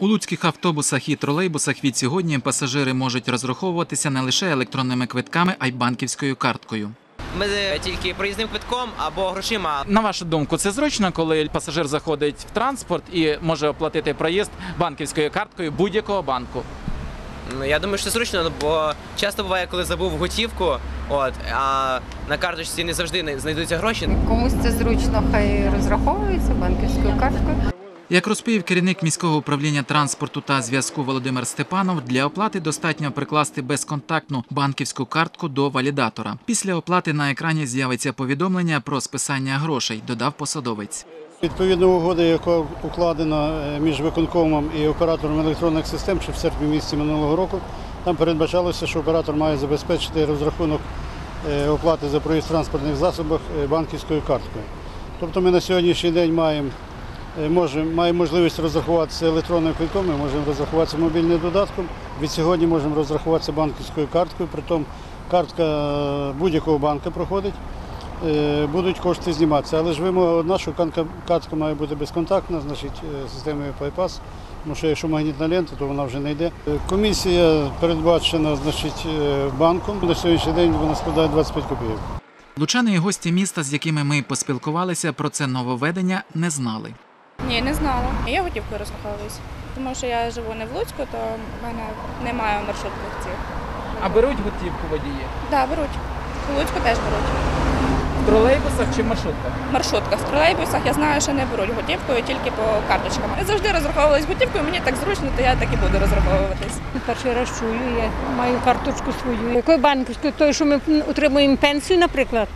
У луцьких автобусах і тролейбусах від сьогодні пасажири можуть розраховуватися не лише електронними квитками, а й банківською карткою. Ми тільки проїзним квитком або грошима. На вашу думку, це зручно, коли пасажир заходить в транспорт і може оплатити проїзд банківською карткою будь-якого банку. Ну, Я думаю, що це зручно, бо часто буває, коли забув готівку, от, а на карточці не завжди не- знайдуться гроші. Комусь це зручно, хай розраховується банківською карткою. Як розповів керівник міського управління транспорту та зв'язку Володимир Степанов, для оплати достатньо прикласти безконтактну банківську картку до валідатора. Після оплати на екрані з'явиться повідомлення про списання грошей, додав посадовець. Відповідно угода, яка укладена е, між виконкомом і оператором електронних систем, ще в серпні місяці минулого року, там передбачалося, що оператор має забезпечити розрахунок е, оплати за проїзд в транспортних засобах е, банківською карткою. Тобто ми на сьогоднішній день маємо, можемо, маємо можливість розрахуватися електронним квитком, ми можемо розрахуватися мобільним додатком. Від сьогодні можемо розрахуватися банківською карткою, притом картка е, будь-якого банку проходить. Е, будуть кошти зніматися. Але ж вимога одна, що картка має бути безконтактна, значить е, системою PayPass, тому що якщо магнітна лента, то вона вже не йде. Е, Комісія передбачена значить, е, банком. На сьогоднішній день вона складає 25 копійок. Лучани і гості міста, з якими ми поспілкувалися про це нововведення, не знали. Ні, не знала. Я готівкою розраховуюсь, тому що я живу не в Луцьку, то в мене немає маршрутних цих. А беруть готівку водії Так, да, беруть. У Луцьку теж беруть. в тролейбусах чи маршрутках? В маршрутках, в тролейбусах я знаю, що не беруть готівкою, тільки по карточкам. Я завжди розраховувалась готівкою, мені так зручно, то я так і буду розраховуватись. Перший раз чую, я маю карточку свою. Якою банківською? Той, що ми отримуємо пенсію, наприклад?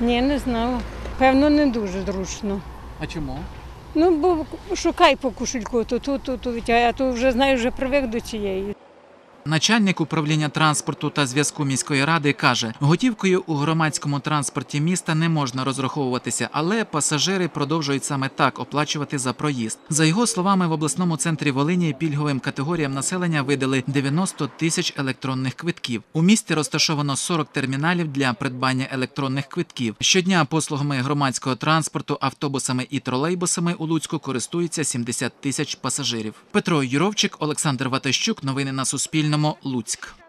Ні, не знала. Певно, не дуже зручно. А чому? Ну, бо шукай по кошельку, то тут, то, то то, а то вже знаю, вже привик до цієї. Начальник управління транспорту та зв'язку міської ради каже, готівкою у громадському транспорті міста не можна розраховуватися, але пасажири продовжують саме так оплачувати за проїзд. За його словами, в обласному центрі Волині пільговим категоріям населення видали 90 тисяч електронних квитків. У місті розташовано 40 терміналів для придбання електронних квитків. Щодня послугами громадського транспорту, автобусами і тролейбусами у Луцьку користуються 70 тисяч пасажирів. Петро Юровчик, Олександр Ватащук. Новини на Суспільному. Луцьк.